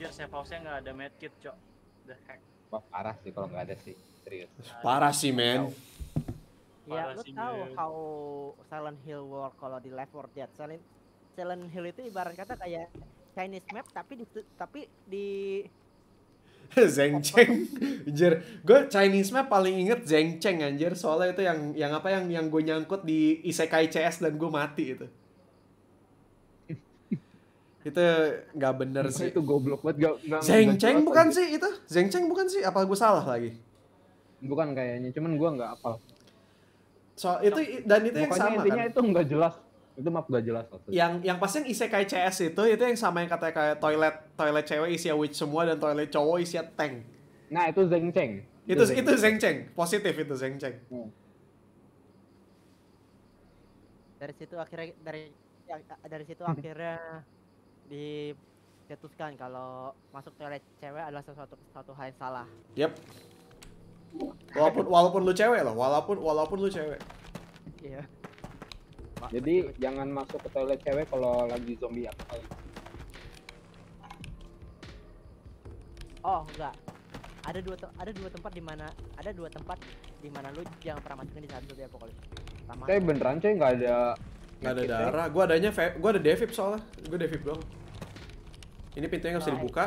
Biar safe house-nya nggak ada medkit, cok. The heck. Wah, parah sih kalau nggak ada sih. Serius. Parah sih, men. Ya, Parah lu sih, tahu men. how Silent Hill work kalau di Left 4 Dead. Silent Silent Hill itu ibarat kata kayak Chinese map tapi di tapi di Zeng Cheng. Anjir, gue Chinese map paling inget Zeng Cheng anjir. Soalnya itu yang yang apa yang yang gue nyangkut di Isekai CS dan gue mati itu. Itu nggak bener sih. Itu goblok banget. Gak, gak, Zeng nggak Cheng jelas bukan sih itu? Zeng Cheng bukan sih? Apa gue salah lagi? Bukan kayaknya, cuman gua nggak apal. Soal itu dan itu yang sama intinya kan? itu nggak jelas. Itu map nggak jelas maksudnya. Yang yang pas yang Isekai CS itu itu yang sama yang katanya kayak toilet toilet cewek isinya witch semua dan toilet cowok isinya tank. Nah, itu Zeng Cheng. Itu itu Zeng Cheng, positif itu Zeng Cheng. Hmm. dari situ akhirnya dari ya, dari situ akhirnya dicetuskan kalau masuk toilet cewek adalah sesuatu sesuatu hal yang salah. Yep. Walaupun walaupun lu cewek loh, walaupun walaupun lu cewek. Iya. Jadi jangan masuk ke toilet cewek kalau lagi zombie apa Oh, enggak. Ada dua ada dua tempat di mana ada dua tempat di mana lu jangan pernah masukin di satu dia pokoknya. Pertama, Tapi beneran coy nggak ada Nggak ada darah. Gua adanya gua ada devip soalnya. Gua devip doang. Ini pintunya nggak bisa dibuka.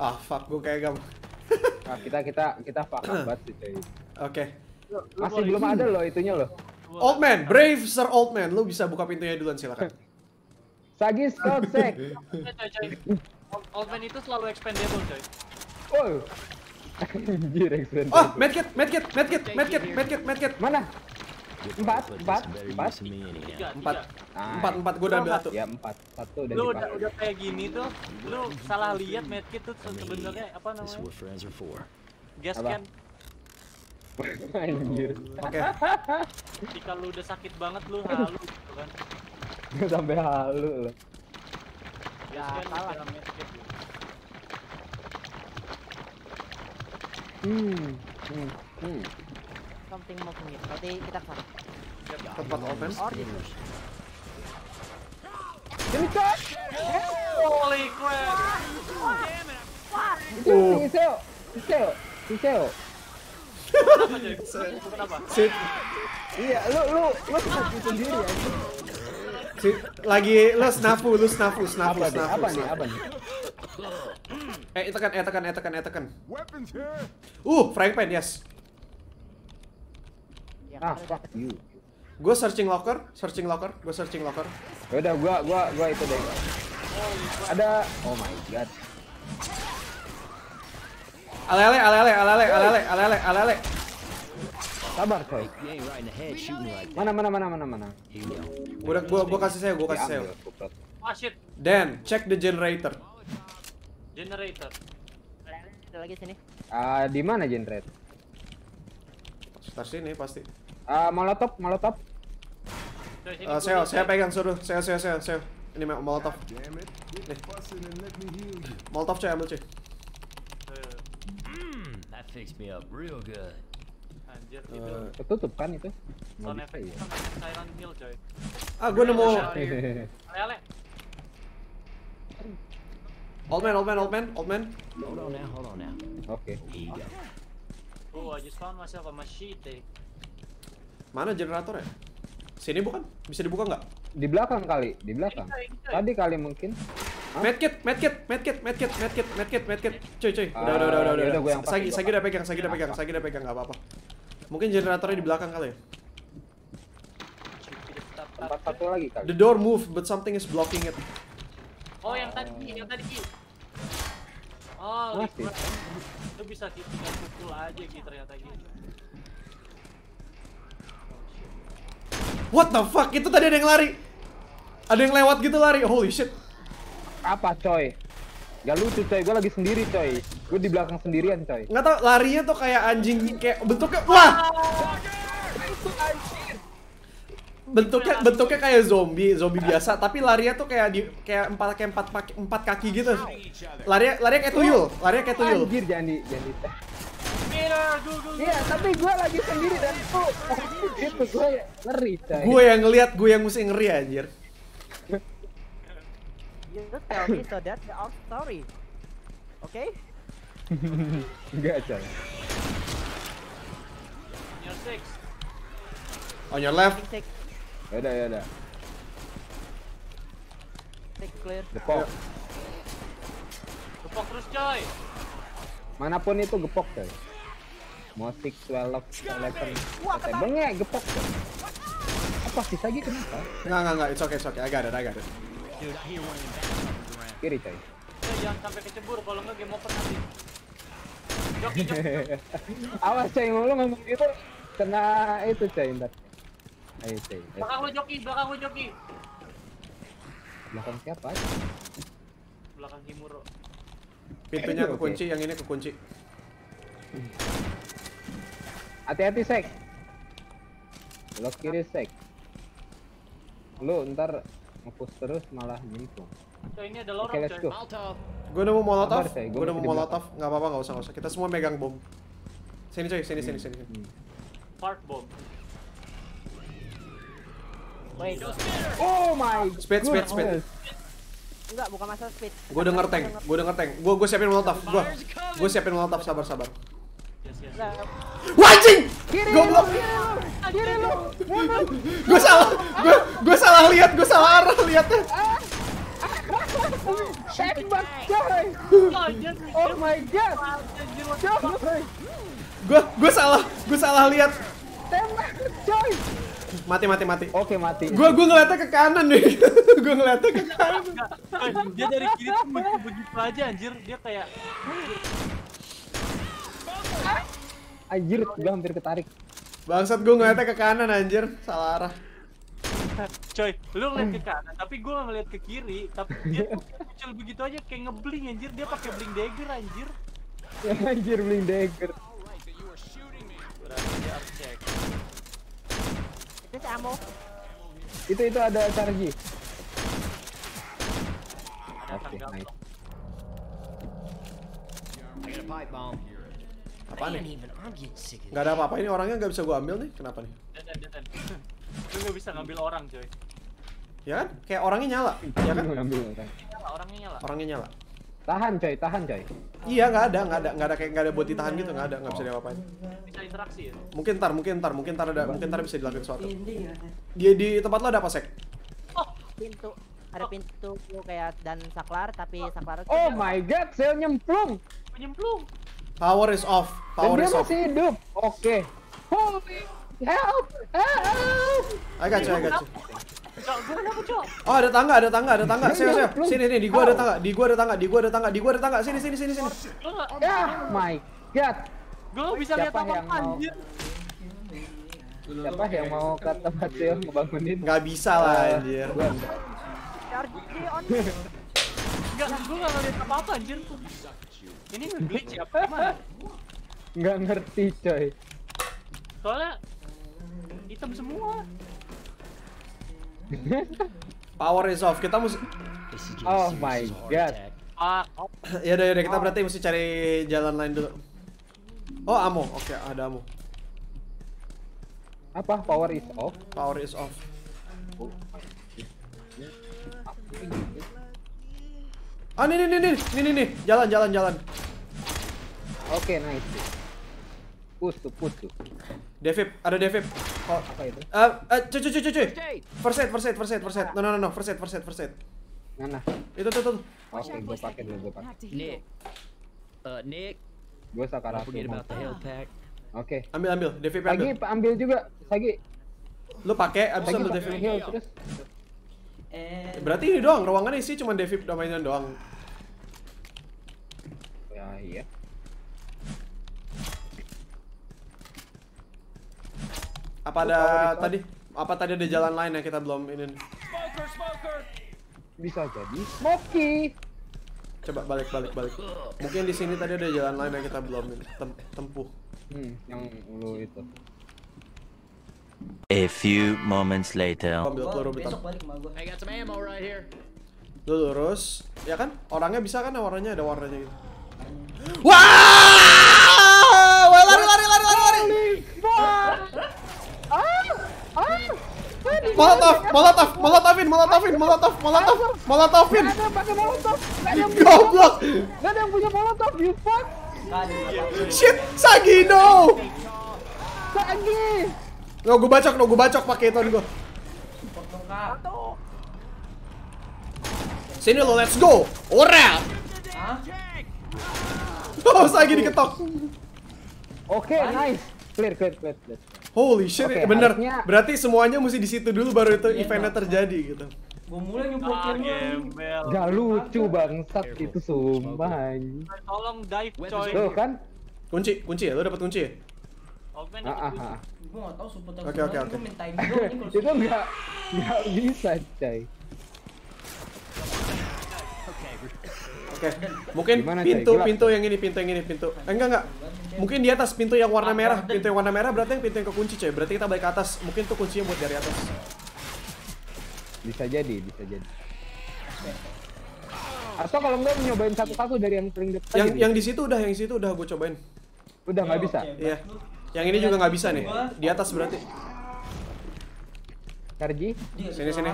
Ah, fuck, gua kayak gak... Nah, kita kita kita paham banget sih coy. Oke. Lu Masih belum ada loh itunya loh. Old man, brave sir old man. Lu bisa buka pintunya duluan silakan. Sagis Kotsek. Coy. Old- man itu selalu expendable, coy. Oh. Anjir expensive. Oh, medkit, medkit, medkit, medkit, medkit, medkit. Mana? Empat, empat, empat. Tiga, Empat. Ah, Empat, empat. Gua udah ambil satu. Ya empat, satu udah Lu udah udah kayak gini tuh, lu salah lihat medkit tuh sebenarnya apa namanya? Gas can. Anjir. Oke. Ketika lu udah sakit banget lu halu gitu kan. Sampai halu. Gas Ya, salah. medkit. lu. Hmm. Hmm. Hmm. something moving it. Berarti kita ke sana. Tempat. Or di Ini cok. Holy crap. Itu Oh. si Seo. Si Seo. Si Seo. Kenapa, coy? Kenapa? Si, Iya, lu lu lu sakit sendiri aja. si, lagi lu snafu, lu snafu, snafu, Apa nih? snafu. Apa nih? Apa nih? Eh, tekan, eh, tekan, eh, tekan, eh, tekan. Uh, frying pan, yes. ya, Ah, fuck you. Gue searching locker, searching locker, gue searching locker. Ya udah gua gua gua itu deh. Ada oh my god. Alele, alele, alele, alele, alele, alele. Sabar that. Mana mana mana mana mana. Gua, udah- gua, gua kasih saya, gua kasih saya. Ah shit, Dan, check the generator. generator. ada lagi sini. Ah, di mana generate? Sekitar sini pasti. Ah, molotov, molotov. Uh, saya coy. pegang suruh. Seo, Seo, Seo, Seo. Ini mo- molotov. Molotov coy, ambil coy. Eh, That fixed me up real good. Anjir, itu Eh, Ketutup kan itu? sound effect ya? Silent Hill, coy. ah, gua nemu. Ale-ale. Old man, old man, old man, old man. Hold on now, hold on now. Oke. Go. Oh, I just found myself a machete. Mana generator ya? Sini bukan? Bisa dibuka nggak? Di belakang kali, di belakang. Tadi kali mungkin. Medkit, medkit, medkit, medkit, medkit, medkit, medkit. Cuy, cuy. Udah, udah, udah, Ah, udah, yaudah, udah. Sagi, Sagi udah pegang, Sagi udah pegang, Sagi udah pegang, nggak apa-apa. Mungkin generatornya di belakang kali ya. Tempat satu lagi kali. The door move, but something is blocking it. Oh, yang tadi, yang tadi. Oh, Masih. Itu bisa Ki, tinggal pukul aja Ki ternyata Ki. What the fuck? Itu tadi ada yang lari. Ada yang lewat gitu lari. Holy shit. Apa coy? Gak lucu coy, gue lagi sendiri coy. Gue di belakang sendirian coy. Nggak tau larinya tuh kayak anjing kayak bentuknya wah. Bentuknya bentuknya kayak zombie, zombie biasa, tapi larinya tuh kayak di kayak empat kayak empat empat kaki gitu. Larinya larinya kayak tuyul, larinya kayak tuyul. Anjir jangan di jangan di. Iya, tapi gue lagi sendiri dan tuh oh, gitu gue ngeri coy. Gue yang ngelihat, gue yang mesti ngeri anjir. You tell me so that's our story. Oke? Enggak coy. Near six. On your left. Take Yaudah yaudah. take clear. Gepok. Gepok terus coy. Mana pun itu gepok coy. Mau 6, 12, 11, kata bengek gepok. Apa sih lagi kenapa? Enggak, enggak, enggak. It's okay, it's okay. I got it, I got it. Kiri coy. Coy, jangan sampai kecebur kalau nggak game over nanti. Joki, joki. Awas coy, lu ngomong gitu kena itu coy ntar. Ayo coy. Belakang lu joki, belakang lu joki. Belakang siapa? Belakang Himuro. Pintunya kekunci, yang ini kekunci. Hati-hati sek. Lo kiri sek. Lu ntar ngepush terus malah nyemplung. Coy, ini ada Oke, lorong coy. go. Molotov. Gue udah mau molotov, gue udah mau molotov. Nggak apa-apa, nggak usah, nggak usah. Kita semua megang bom. Sini coy, sini, sini, sini. Park bomb. Wait, Oh my Speed, speed, speed. goodness. enggak bukan masalah speed. Gue denger tank, gue denger tank. Gue gue siapin molotov, gue gue siapin molotov, sabar, sabar. Wajing! Goblok! Kiri lu. Gue salah, gue gue salah lihat, gue salah arah lihatnya. Coy. Jangan. Oh my god. Gue gue salah, gue salah lihat. Tembak coy. Mati, mati, mati. Oke mati. Gue gue ngeliatnya ke kanan nih. gue ngeliatnya ke kanan. Dia dari kiri tuh begitu begitu aja anjir. Dia kayak Anjir, gua hampir ketarik. Bangsat gue ngeliatnya ke kanan anjir, salah arah. coy, lu ngeliat ke kanan, tapi gua nggak ngeliat ke kiri, tapi dia tuh muncul begitu aja kayak ngebling anjir, dia pakai bling dagger anjir. Anjir bling dagger. Berarti dia harus cek. itu ammo. Itu itu ada charge. Ada tanggal. nice. I got a pipe bomb. Apa nih? Gak ada apa-apa ini orangnya gak bisa gue ambil nih. Kenapa nih? Dead, dead, dead. Lu nggak bisa ngambil orang coy. Ya kan? Kayak orangnya nyala, ya kan? Ngambil orang. Nyala, orangnya nyala. Orangnya nyala. Tahan coy, tahan coy. Iya nggak ada, nggak ada, nggak ada kayak nggak ada buat ditahan gitu, nggak ada, nggak bisa diapa-apain. Bisa interaksi ya. Mungkin ntar, mungkin ntar, mungkin ntar ada, mungkin ntar bisa dilakukan sesuatu. Dia di tempat lo ada apa sek? Oh, Pintu ada pintu kayak dan saklar tapi saklar Oh my god, sel nyemplung. penyemplung. Power is off, Dan power dia is off. masih hidup. Oke. Holy help! Help! I got you, I got you. Oh ada tangga, ada tangga, ada tangga. Sini, sini, sini, nih, di gua ada tangga, di gua ada tangga, di gua ada tangga, di gua ada tangga. Sini, sini, sini, sini. Ya, my god. gua nggak bisa lihat apa anjir. Siapa yang mau ke tempat sel ngebangunin? Nggak bisa lah, anjir. Enggak, gua nggak ngeliat apa-apa anjir. Ini glitch ya apa gimana? Nggak ngerti coy. Soalnya hitam semua. Power is off. Kita mesti, Oh my God. ya udah, ya udah, kita berarti mesti cari jalan lain dulu. Oh, ammo. Oke, ada ammo. Apa power is off? Power is off. Ah, nih, nih, nih, nih, nih, nih, jalan, jalan, jalan. Oke, nice. Push tuh, push tuh. Devip, ada Devip. Oh, Apa itu? eh, eh, cuy, cuy, cuy, cuy, cuy. Jade! First aid, first aid, first aid, first aid. No, no, no, no, first aid, first aid, first aid. Mana? Itu tuh, tuh. Oke, gue pakai dulu, gue pakai. Nick. Uh, Nick. Gue Don't Sakara forget about the health pack. Oke. Ambil, ambil. Devip Sagi ambil. pa- ambil juga, Sagi. Lu pakai, abis ambil Devip. heal terus. Berarti ini doang, ruangannya isi cuma Devip dan mainan doang. Ya iya. Apa ada off. tadi? Apa tadi ada jalan lain yang kita belum ini? Bisa jadi. Smoky. Coba balik, balik, balik. Mungkin di sini tadi ada jalan lain yang kita belum ini, tem- tempuh. Hmm, yang lu itu. A few moments later. Ambil peluru. I got some ammo right here. Lu lurus, ya kan? Orangnya bisa kan warnanya ada warnanya gitu. Wah! Wah, lari lari lari lari lari. Molotov, molotov, molotovin, molotovin, molotov, molotov, molotovin. Ada pakai molotov. Gak ada yang punya Goblok. Gak ada yang punya molotov, you fuck. Shit, Sagi no. Lagi. Gue bacok, no, gue bacok pakai itu gue. Sini lo, let's go. Ora. Oh, Sagi diketok. Oke, nice. Clear, clear, clear. clear. Holy shit, Oke, bener. harusnya- Berarti semuanya mesti di situ dulu baru itu eventnya terjadi gitu. Gue mulai Ah, nyeblokin lu. Gak lucu bangsat itu sumpah Tolong dive coy. Tuh kan? Kunci, kunci ya? Lo dapet kunci ya? Open Ah, ah, ah. Gue gak tau support Oke, oke, oke. Gue minta ini doang nih kalau Itu enggak enggak bisa, coy. Oke. Mungkin Gimana, pintu, pintu yang ini, pintu yang ini, pintu. Eh, enggak, enggak. Mungkin di atas pintu yang warna merah. Pintu yang warna merah berarti yang pintu yang kekunci, coy. Berarti kita balik ke atas. Mungkin tuh kuncinya buat dari atas. Bisa jadi, bisa jadi. Atau kalau enggak nyobain satu-satu dari yang paling depan. Yang gitu. yang di situ udah, yang di situ udah gue cobain. udah nggak bisa. Iya. Yang ini juga nggak bisa nih. Di atas berarti. Karji, Sini, sini.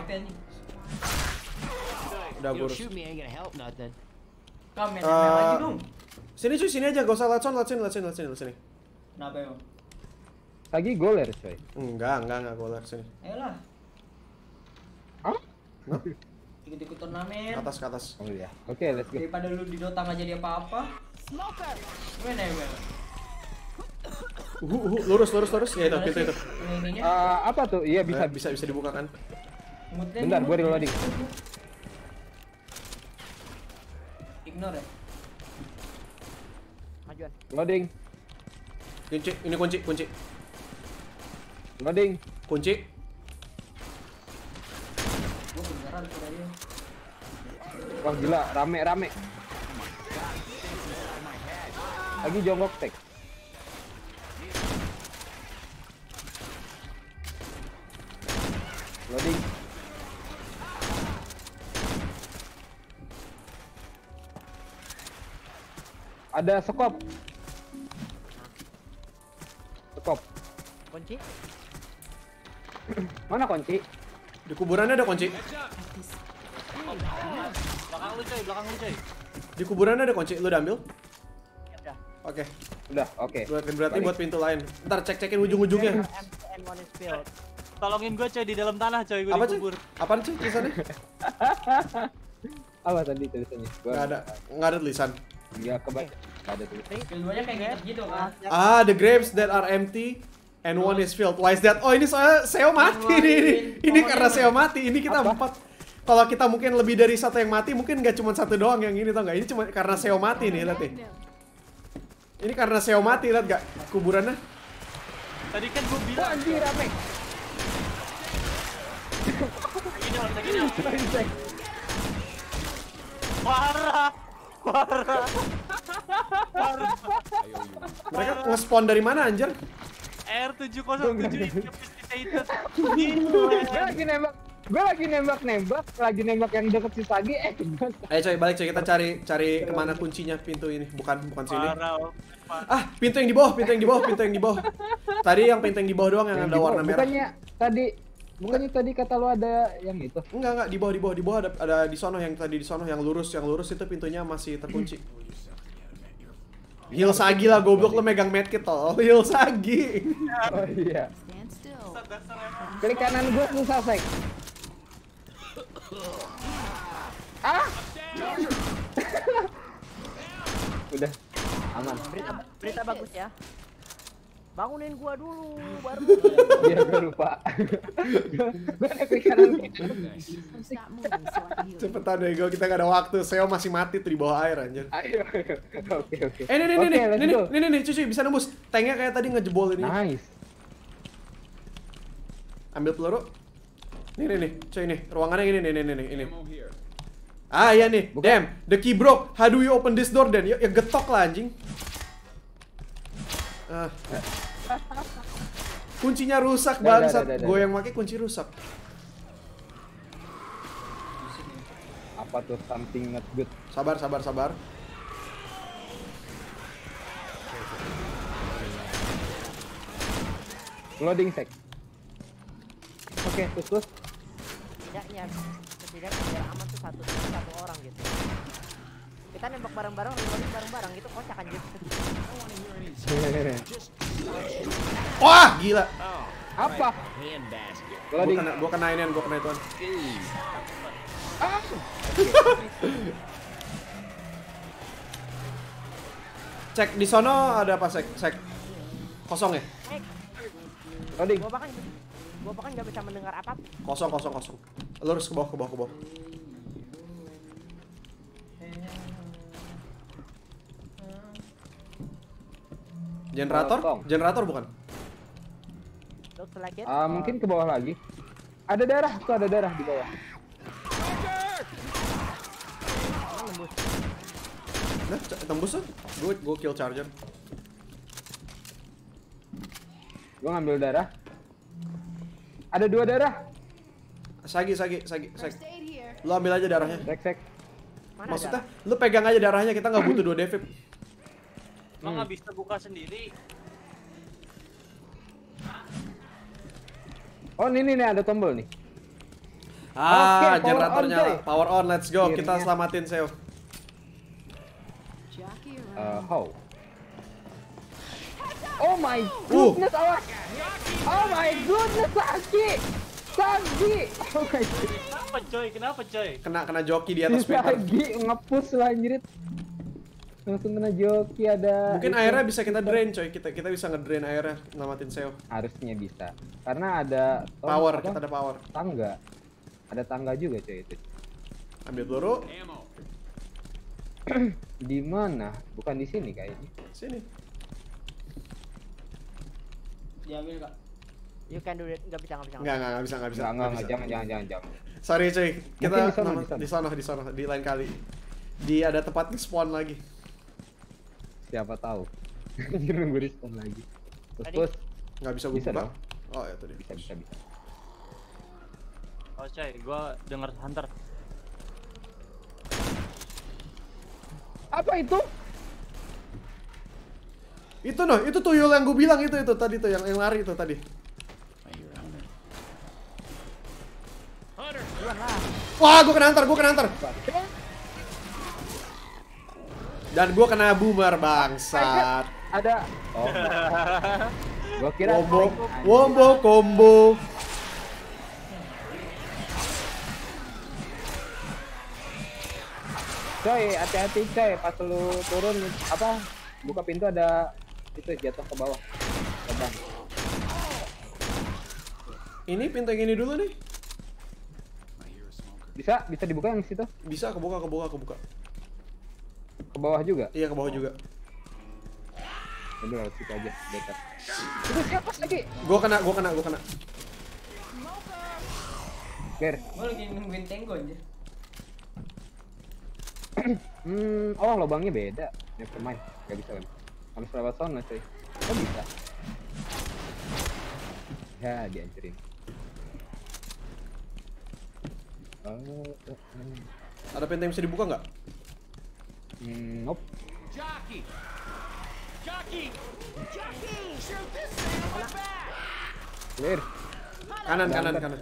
Udah Yo, gue urus. shoot me ain't gonna help nothing. Kam, main Eh, ML lagi dong. Sini cuy, sini aja. Gak usah latson, latson, latson, latson, latson. Kenapa emang? lagi goler, coy. Enggak, enggak, enggak. Gue lari sini. Ayolah, Hah? ikut-ikut turnamen. Atas, ke atas. Oh iya. Oke, let's go. Daripada lu di Dota nggak jadi apa-apa. Ya, Bel? Uhu, uhu, lurus, lurus, lurus. Ya itu, pintu itu. Ininya. Eh, apa tuh? Iya bisa. Eh, bisa, bisa dibuka kan? Bentar, mood. reloading. Ignore ya. Majuan. Loading, Kunci, ini kunci, kunci. loading. Kunci. Gue beneran tuh aja. Wah gila, rame rame. Lagi jongkok tek. Loading. Ada sekop. Sekop. Kunci. Mana kunci? Di kuburannya ada kunci. Belakang lu coy, belakang lu coy. Di kuburannya ada kunci. Lu udah ambil? Udah. Oke. Udah, oke. Berarti berarti Balik. buat pintu lain. Ntar cek-cekin ujung-ujungnya. Tolongin gue coy di dalam tanah coy, gue Apa cuy? dikubur. Apaan cuy tulisannya? Apa tadi tulisannya? Gua Nggak ada, nggak ada tulisan. Nggak kebaca. Nggak ada tulisan. Skill 2 nya kayak gitu gitu kan. Ah, the graves that are empty and one is filled. Why is that? Oh, ini soalnya Seo mati nih. Ini, ini karena Seo mati. Ini kita empat. Kalau kita mungkin lebih dari satu yang mati, mungkin nggak cuma satu doang yang ini tau nggak? Ini cuma karena Seo mati nih, lihat nih. Ini karena Seo mati, lihat nggak? Kuburannya. Tadi kan gue bilang. Anjir rame. Parah. Parah. Parah. Mereka nge-spawn dari mana anjir? R707 incapacitated. Gitu. Gue lagi nembak. Gue lagi nembak-nembak, lagi nembak yang deket si Sagi, eh? Ayo coy, balik coy kita cari cari ke mana kuncinya pintu ini, bukan bukan sini. Parah. oh. Ah, pintu yang di bawah, pintu yang di bawah, pintu yang di bawah. Tadi yang pintu yang di bawah doang yang, Yang ada warna merah. Bukannya tadi bukannya tadi kata lo ada yang itu? Enggak enggak di bawah di bawah di bawah ada ada di sono yang tadi di sono yang lurus yang lurus itu pintunya masih terkunci. Heal Sagi lah goblok lo megang medkit tol. Heal Sagi. Oh iya. Klik kanan gue susah, Sek. Ah! Udah aman. Berita berita bagus ya. Bangunin gua dulu baru. Iya, gue lupa. ada heal you. Cepetan deh gue kita gak ada waktu. Seo masih mati tuh di bawah air anjir. Ayo. Oke, oke. Eh nih nih Oke, nih nih nih nih cuci bisa nembus. Tanknya kayak tadi ngejebol ini. Nice. Ambil peluru. Nih nih nih, cuy nih. Ruangannya ini nih nih nih nih ini. Ah iya nih. Damn, the key broke. How do we open this door then? Ya getok lah anjing. Ah. Kuncinya rusak bangsat. Gue yang pakai kunci rusak. Apa tuh something not good? Sabar, sabar, sabar. Loading, Sek. oke terus terus setidaknya setidaknya biar aman tuh satu satu orang gitu kita nembak bareng-bareng reloading bareng-bareng itu kocak anjir Wah, gila. apa. Gua kena gua kena inian, gua kena ituan. Cek di sono ada apa sek? Sek. Kosong ya? loading gua bahkan gua bahkan nggak bisa mendengar apa Kosong, kosong, kosong. Lurus ke bawah, ke bawah, ke bawah. Generator? Generator bukan? Ah, mungkin ke bawah lagi ada darah tuh ada darah di bawah Nah, tembus tuh. Gue gue kill charger. gua ngambil darah ada dua darah Sagi, sagi, sagi, sagi. Lu ambil aja darahnya. sek sek mana Maksudnya, ada lu pegang aja darahnya, kita nggak butuh dua devip. Lo nggak bisa buka sendiri. oh ini nih ada tombol nih Ah, Oke, power generator on, nyala. coy. Power on, let's go. Kita Akhirnya. selamatin Seo. Eh, around. how oh my Uh. goodness awas oh my goodness Sagi Sagi oh my god Kenapa coy? Kenapa coy? Kena kena joki di atas paper. Sagi ngepus lah anjir langsung kena joki ada Mungkin itu. airnya bisa kita drain, coy. Kita kita bisa ngedrain airnya, namatin Seo. harusnya bisa karena ada oh, Power, apa? kita ada power. tangga ada tangga juga coy itu Ambil peluru. di mana bukan di sini kayaknya Sini. Diambil kak. you can do it nggak bisa nggak bisa Enggak, enggak, enggak bisa, enggak bisa. Enggak, enggak, nggak enggak, jangan, jangan, jangan, jangan. Sorry, cuy. Kita di nama- di sono, di lain kali. Di ada tempat spawn lagi. Siapa tahu. Anjir nunggu respon lagi. Terus, Tadi- terus. Nggak bisa gue Bisa buka. Oh, ya tadi. Bisa, bisa, bisa. Oh coy, gua denger hunter. Apa itu? Itu noh, itu tuyul yang gue bilang itu itu tadi tuh yang yang lari itu tadi. Wah, gue kena antar, gue kena antar. Dan gue kena boomer bangsat. Ada. Oh. Gua kira Wombo, wombo combo. Coy, hati-hati coy pas lu turun apa? Buka pintu ada itu jatuh ke bawah. Terbang. Ini pintu yang ini dulu nih. Bisa, bisa dibuka yang situ? Bisa kebuka, kebuka, kebuka. Ke bawah juga. Iya ke bawah juga. Udah lewat situ aja, better. Itu siapa lagi? Gue kena, gue kena, gue kena. Ger. Gue lagi nungguin tenggo aja. Hmm, oh lubangnya beda. Never mind, gak bisa kan. Harus lewat sana coy. Oh bisa. Ya, dihancurin. Oh, oh, oh. Ada pintu yang bisa dibuka nggak? Hmm, nope. Clear. Kanan, kanan, kanan.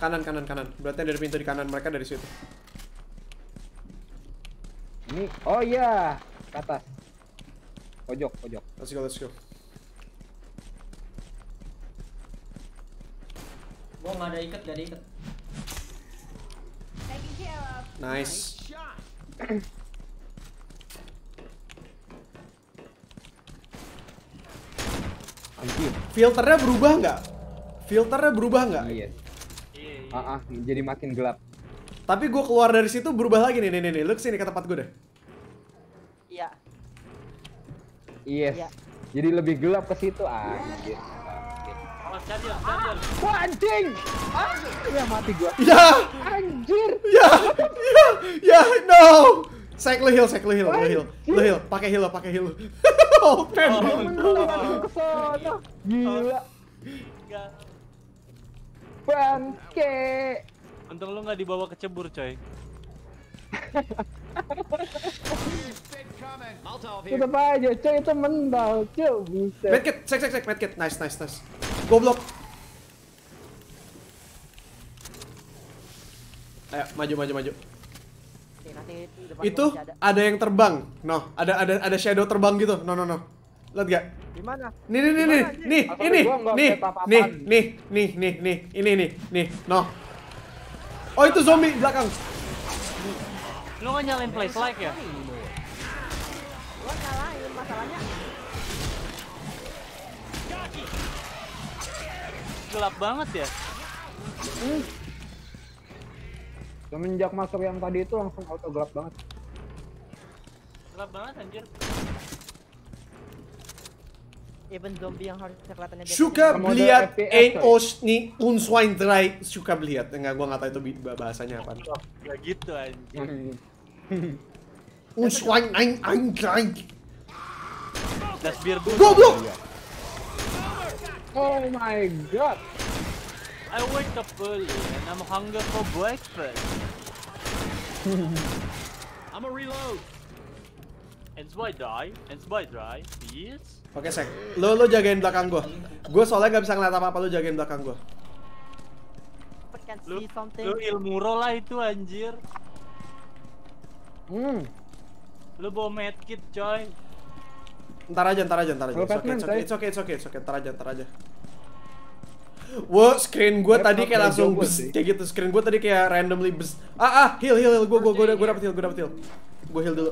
Kanan, kanan, kanan. Berarti dari pintu di kanan mereka dari situ. Ini, oh iya, ke atas. Pojok, pojok. Let's go, let's go. Gue nggak ada ikat, gak ada ikat. Of. Nice. Anjir. Filternya berubah nggak? Filternya berubah nggak? Iya. Iya, iya. Ah, ah, jadi makin gelap. Tapi gue keluar dari situ berubah lagi nih, nih, nih, nih. Lu ke sini ke tempat gue deh. iya Yes. Iya. Jadi lebih gelap ke situ. Anjir. Charger. Wah, anjing. Ah, ya mati gua. Ya, Anjir. ya, ya, ya, no. Sek lu heal, sek lu heal, lu heal, lu heal. Pakai heal, pakai heal. oh, pen. Ke sono. Gila. Bangke. Untung lu nggak dibawa ke cebur, coy. Tetep aja, coy itu mental, cuy. Medkit, sek, sek, sek, medkit. Nice, nice, nice goblok. Ayo, maju maju maju. Itu ada yang terbang. No, ada ada ada shadow terbang gitu. No no no. Lihat gak? Di? Nih nih nih nih nih ini nih nih nih nih nih nih ini nih nih no. Oh itu zombie belakang. Lu nggak nyalain like ya? Gua nyalain masalahnya Gelap banget ya. Semenjak masuk yang tadi itu langsung auto gelap banget. Gelap banget anjir. Even zombie yang harus kelihatannya Suka Mode beliat FPS, ein coy. os ni unswine dry suka beliat. Enggak gua nggak tahu itu bahasanya apa. Gak gitu anjir. Unswine ein ein dry. Das gue. Goblok. Oh my god. I wake up early and I'm hungry for breakfast. I'm a reload. And why die? And why dry? Yes. Oke, Sek. Lo lo jagain belakang gua. Gua soalnya nggak bisa ngeliat apa-apa lu jagain belakang gua. I Lu, lu ilmu lah itu anjir. Hmm. Lu bawa medkit coy. Ntar aja, ntar aja, ntar aja. It's okay, it's okay, it's okay, it's okay, it's okay. Ntar aja, ntar aja. Wow, screen gue tadi kayak langsung bes, kayak gitu. Screen gue tadi kayak randomly bes. Ah, ah, heal, heal, heal. Gue, gue, gue, gue dapet heal, gue dapet heal. Gue heal dulu.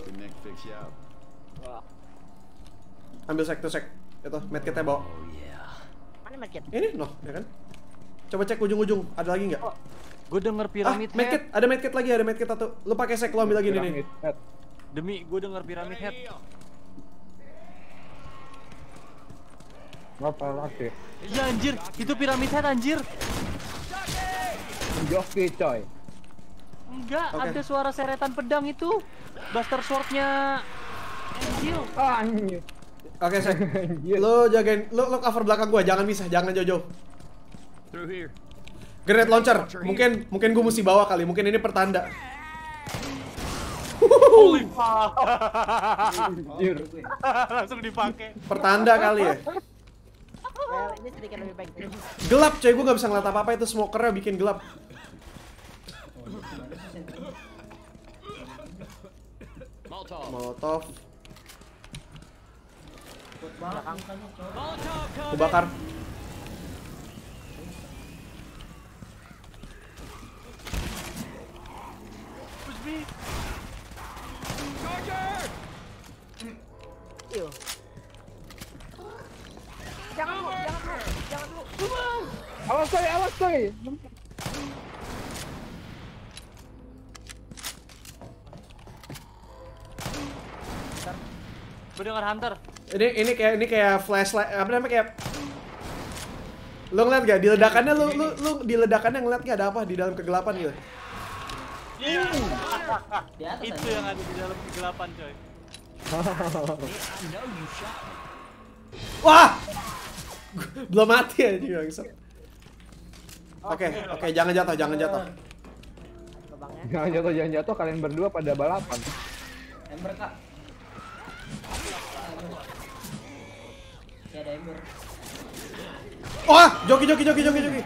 Ambil sek tuh sek. Itu, medkitnya bawa. Mana medkit? Ini, noh, ya kan? Coba cek ujung-ujung. Ada lagi nggak? Gue denger Ah, piramid medkit. head. Ada medkit lagi, ada medkit satu. Lu pakai sek, lu ambil lagi nih. Demi gue denger piramid head. Apa lagi? Iya anjir, itu piramid head anjir. Joki coy. Enggak, Oke. ada suara seretan pedang itu. Buster swordnya Angel. Ah, anjir. Oke, sek. Anjir. Lu jagain, lu, lu cover belakang gua, jangan bisa, jangan jauh-jauh. Through here. Grenade launcher. Mungkin mungkin gue mesti bawa kali. Mungkin ini pertanda. Holy fuck. Anjir. Langsung dipakai. Pertanda kali ya. Well, ini sedikit lebih baik. Gelap coy, gue gak bisa ngeliat apa-apa itu smokernya bikin gelap. Molotov. Gue coming. bakar. Push me. Ew. Jangan dulu, jangan dulu, jangan dulu. Awas coy, awas coy. Gue denger hunter. Ini ini kayak ini kayak flashlight apa namanya kayak Lu ngeliat gak? Di ledakannya lu, lu, lu di ledakannya ngeliat gak ada apa di dalam kegelapan gitu? Iya. Di atas itu yang ada di dalam kegelapan coy. Wah! Belum mati aja bangsat. Oke, oke, jangan jatuh, jangan jatuh. Jangan jatuh, jangan jatuh. Kalian berdua pada balapan. Ember kak. Ya ada ember. Wah, joki, joki, joki, joki, joki.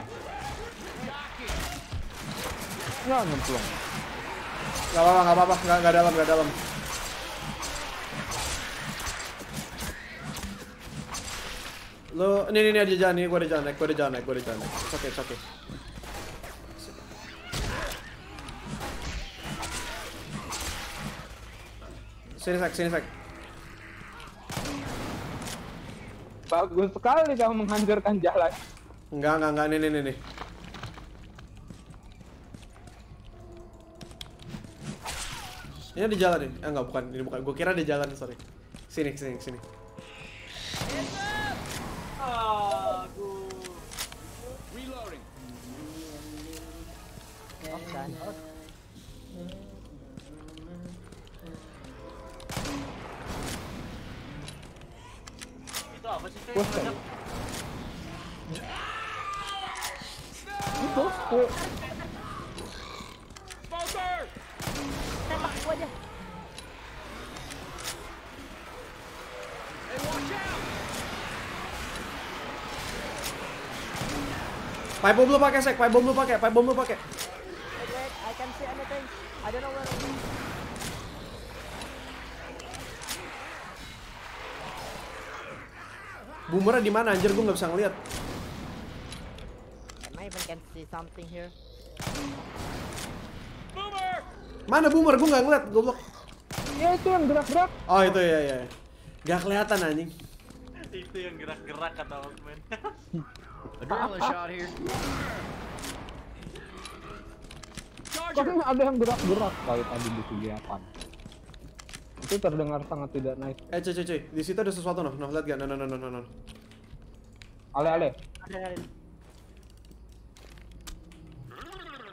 Ya, nyemplung. Gak apa-apa, gak apa-apa, gak, gak dalam, gak dalam. Lu, ini, ini, ini ada jalan, ini gua ada jalan naik, gua ada jalan naik, gua ada jalan naik. Okay, it's okay. Sini, Sek, sini, Sek. Bagus sekali kamu menghancurkan jalan. Enggak, enggak, enggak, nih, nih, nih, nih. Ini ada jalan nih. Eh, enggak, bukan. Ini bukan. Gua kira ada jalan, sorry. Sini, sini, sini. Aduh. Oh, dan. Oh, Itu apa sih coy? Bos, Meledak. Itu, tuh. tembak gua aja. Pipe bomb lu pakai, Sek. Pipe bomb lu pakai, pipe bomb lu pakai. Wait, wait, I can see, I I don't know where it is. Boomernya di mana anjir? Gue nggak bisa ngeliat. Am I even can see something here? Mana boomer? Gue nggak ngeliat. Goblok. Ya itu yang gerak-gerak. Oh itu ya ya. Gak kelihatan anjing. Itu yang gerak-gerak kata Osman. Adrenaline shot here. Kok ada yang gerak-gerak kali tadi di kegiatan. Itu terdengar sangat tidak nice. Eh cuy cuy cuy. Di situ ada sesuatu noh. Noh lihat gak? Noh noh noh noh noh. noh. Ale-ale. Ada ada.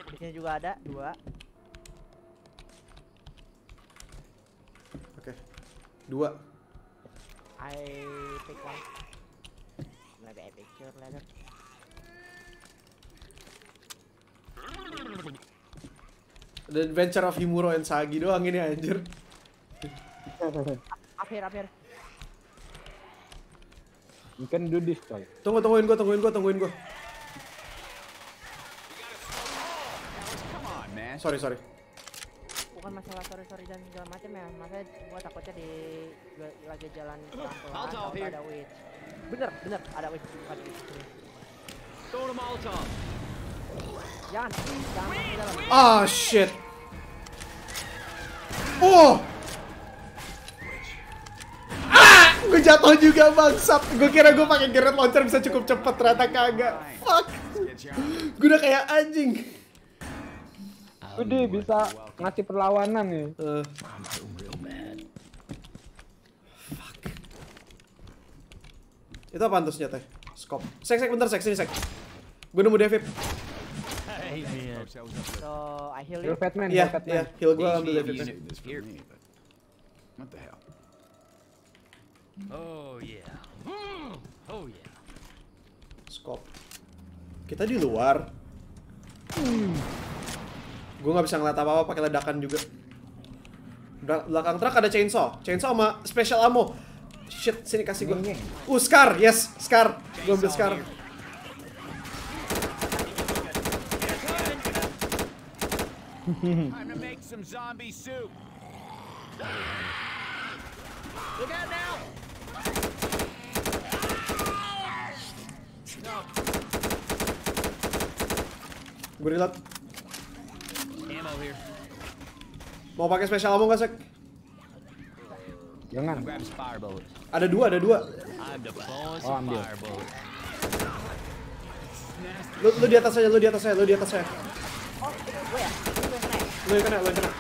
Di sini juga ada dua. Oke. Dua. I pick one. Maybe I picture later. The Adventure of Himuro and Sagi doang ini anjir. Up here, up here. You can do this coy. Tunggu tungguin gua, tungguin gua, tungguin gua. Come on, man. Sorry sorry. Bukan masalah sorry sorry dan segala macam ya. Masa gua takutnya di lagi jalan pelan-pelan ada witch. Bener, bener ada witch bukan witch. Throwing a Molotov. Ah shit. Oh. Ah, gue jatuh juga bangsat. Gue kira gue pakai geret launcher bisa cukup cepet ternyata kagak. Fuck. Gue udah kayak anjing. Udah bisa ngasih perlawanan nih. Eh, itu apaan tuh senjata? Scope. Sek, sek, bentar, sek, sini, sek. Gue nemu Hey, man. So I heal you. Fatman, Iya, real Fatman. iya, heal gue ambil but what the hell? Oh, yeah. Mm. Oh, yeah. Scope. Kita di luar. Gue nggak bisa ngeliat apa-apa pakai ledakan juga. Bel- Belakang truk ada chainsaw. Chainsaw sama special ammo. Shit, sini kasih gue. Nyeng, Uh, Scar, yes, Scar. Gue ambil Scar. Time to make some zombie soup. Look out now! Gue reload. Ammo here. Mau pakai special ammo nggak sek? Jangan. Ada dua, ada dua. Oh, ambil. Lu, lu di atas saya, lu di atas saya, lu di atas saya. Oh, Kena, kena.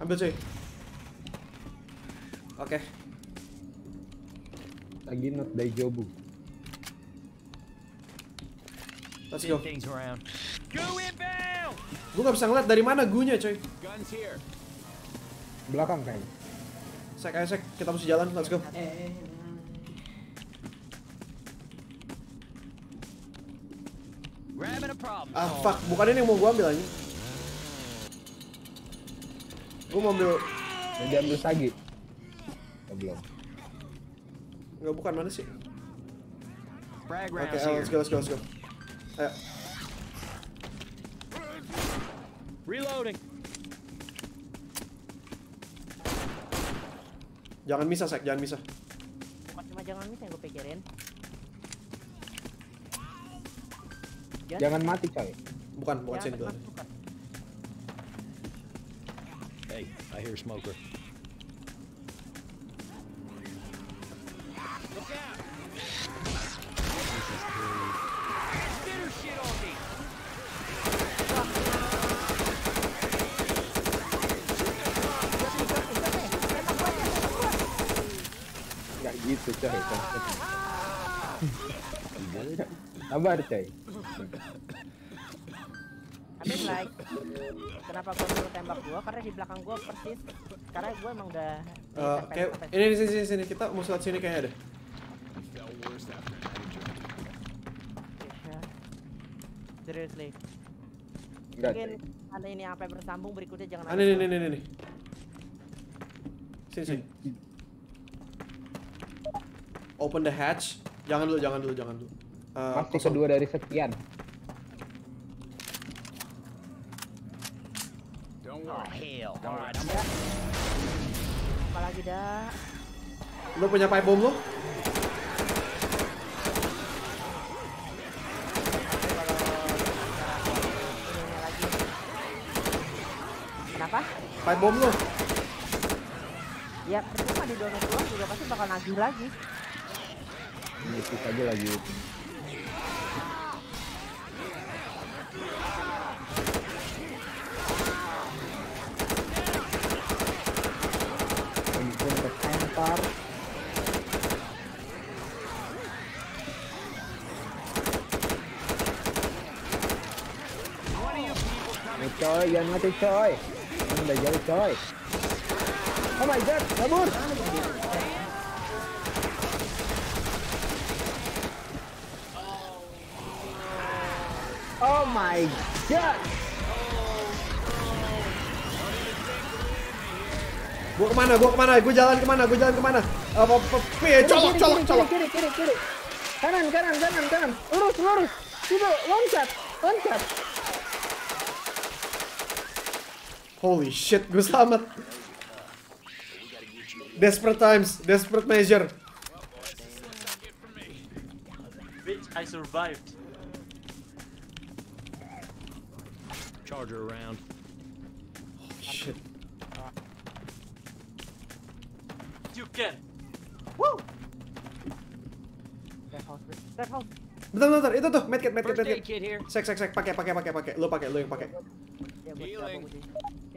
Ambil cuy. Oke. Lagi not Daijobu. Let's go. Things around. Go inbound! Gue gak bisa ngeliat dari mana gunya coy. Belakang kayaknya. Sek, ayo sek, kita mesti jalan, let's go. Ah fuck, bukan ini yang mau gue ambil aja. Gue mau ambil, Yang diambil Sagi. Oh, belum. nggak bukan mana sih? Oke, ayo, here. let's go, let's go, let's go. Ayo, Reloading. jangan misah sek, jangan misah. Cuma jangan miss yang gue pikirin. Jangan mati coy. Bukan, bukan Jangan sini. Hey, I hear smoker. Sabar coy. Tapi like kenapa gue suruh tembak gue karena di belakang gue persis karena gue emang udah Eh, kayak, ini, ini, sini, sini, sini, kita mau lewat sini kayaknya ada. Seriously. Enggak, Mungkin ada ini sampai bersambung berikutnya jangan Ah, nih, nih, nih, nih. Sini, sini. Open the hatch. Jangan dulu, jangan dulu, jangan dulu. Pasti kosong. kedua dari sekian. Don't Oh, I'm apalagi dah. Lu punya pipe bomb lu? Lagi. Kenapa? Pipe bomb lu? Ya percuma di donat ulang juga pasti bakal nagih lagi. Saja lagi. Ampun kesempar. Nih coy, jangan mati coy. Ini udah jauh coy. Oh my god, kabur. Oh my god. Gua ke mana? Gua ke mana? Gua jalan ke mana? Gua jalan ke mana? Apa? apa? Pih, colok, colok, kiri, colok. Kiri, kiri, kiri. Kanan, kanan, kanan, kanan. Lurus, lurus. Itu loncat, loncat. Holy shit, gue selamat. Desperate times, desperate measure. Bitch, I survived. charger around. Shit. You can. House, red house. Bentar, bentar, itu tuh, medkit, medkit, medkit. Sek, sek, sek, pakai, pakai, pakai, pakai. Lu pakai, lu yang pakai.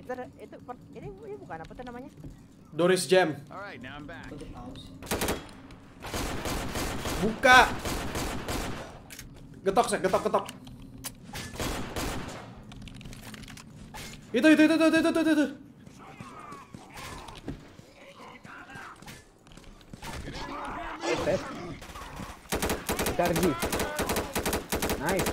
Itu itu per- ini ini bukan apa tuh namanya? Doris Jam. All right, now I'm back. Tutup house. Buka. Getok, sek, getok, getok. Itu, itu, itu, itu, itu, itu, itu. Charge. Nice.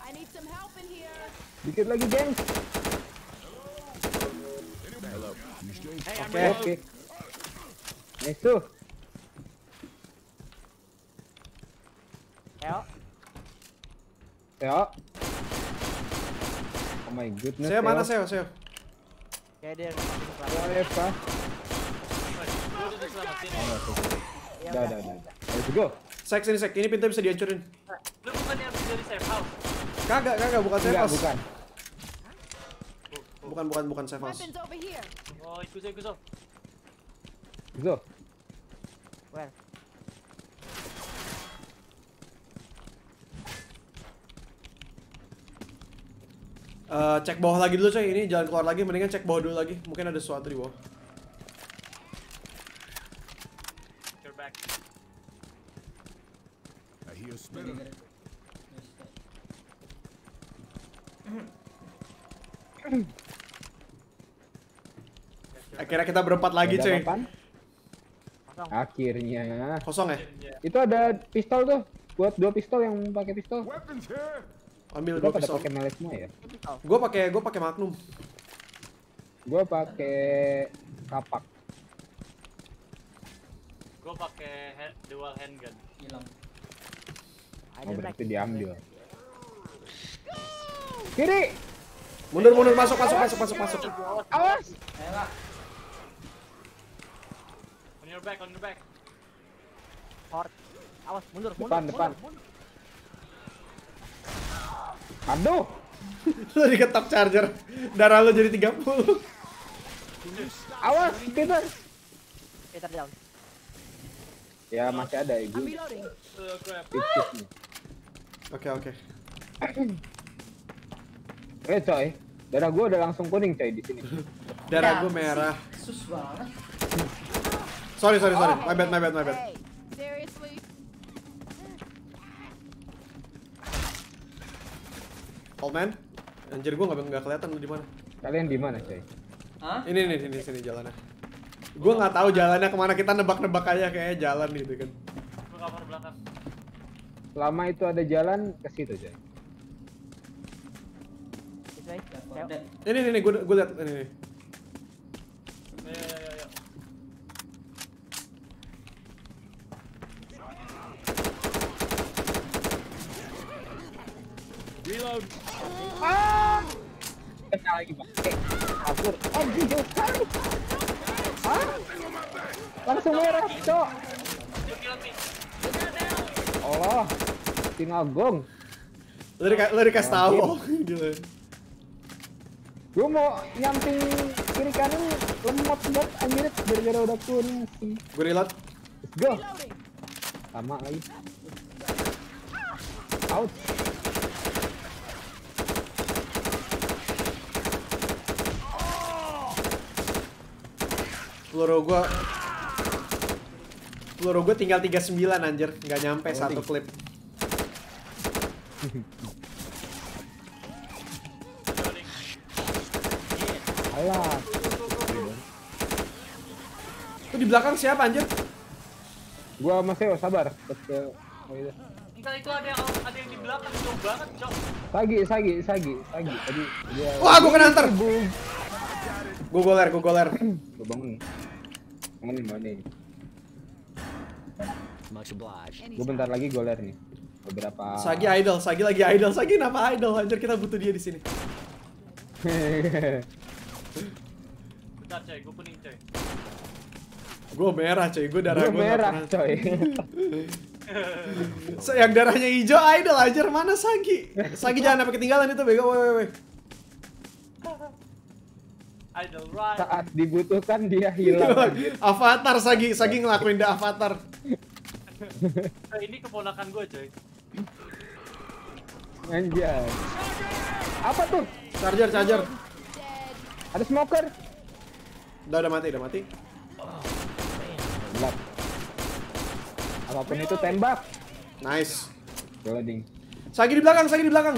I need some help in here. Dikit lagi, geng. Oke. Oke. Nice tuh. Ayo, Teo. Oh my goodness. Saya mana, saya, saya? kayak dia Eva. Gue udah Udah, udah. Let's go. Sek, sini, sek. Ini pintu bisa dihancurin. Lu bukan yang dari safe house. Kagak, kagak, bukan safe Enggak, house. bukan. Bukan, bukan, bukan safe house. Oh, ikut saya, ikut saya. Go. Where? Eh, cek bawah lagi dulu coy, ini jangan keluar lagi, mendingan cek bawah dulu lagi. Mungkin ada sesuatu di bawah. You're back. I hear spitter. Akhirnya kita berempat lagi Ada? Kosong. Akhirnya. Kosong ya? Itu ada pistol tuh. Buat dua pistol yang pakai pistol. Ambil dua pistol. pakai melee semua ya. Gue pakai gue pakai Magnum. Gua pakai kapak. Gue pakai dual handgun. Hilang. Oh, berarti like diambil. Kiri. Mundur mundur masuk masuk masuk masuk masuk. Awas. Ayolah. Your back, on your back. Hort. Awas, mundur, mundur, Depan, mundur, depan. mundur. Aduh. Lu diketok charger. Darah lu jadi 30. Awas, Peter. Peter down. Ya masih ada crap. Pipis nih. Oke oke. Eh coy, darah gua udah langsung kuning coy di sini. Darah gue merah. Sus banget. Sorry sorry sorry. My bad my bad my bad. Seriously? Old man. Anjir gue nggak nggak kelihatan lu di mana. Kalian di mana coy? Hah? Ini nih sini sini jalannya. Gue nggak tahu jalannya ke mana kita nebak-nebak aja kayak jalan gitu kan. Gue kamar belakang. Selama itu ada jalan ke situ coy. This way. Left 4 Theo. Dead. Ini nih nih gue gue liat ini nih. Ayo, ayo, ayo, ayo. Reload. Kena lagi bang. Kabur. Oh, jauh sekali. Hah? Langsung merah, cok. Allah. Sinagung. Lu di lu dikasih tahu. Gue mau nyamping kiri kanan lemot banget anjir gara-gara udah kuning. Gue reload. Let's go. Sama lagi. Out. Peluru gua Peluru gua tinggal 39 anjir, nggak nyampe satu klip. Alah. Tuh di belakang siapa anjir? Gua sama Seo sabar. Oh, itu. Enggak itu ada yang ada yang di belakang jauh banget, Cok. Sagi, Sagi, Sagi, Sagi. Tadi dia Wah, gua kena hunter. Bung. Gua goler, gua goler. Gua bangun. Bangunin. Much obliged. Gua bentar lagi goler nih. Beberapa Sagi idol, Sagi lagi idol, Sagi kenapa idol anjir kita butuh dia di sini. Bentar, coy, gue kuning, coy. Gua merah cuy, gua darah nggak merah, pernah- coy. So, yang darahnya hijau idol anjir mana Sagi? Sagi jangan sampai ketinggalan itu bego, woi woi woi. Saat dibutuhkan dia hilang. anjir. Avatar Sagi, Sagi ngelakuin the Avatar. Eh, ini keponakan gue, coy. Anjay. Apa tuh? Charger, charger. Ada smoker. Udah udah mati, udah mati. Gelap. Apa pun itu tembak. Nice. Loading. Sagi di belakang, Sagi di belakang.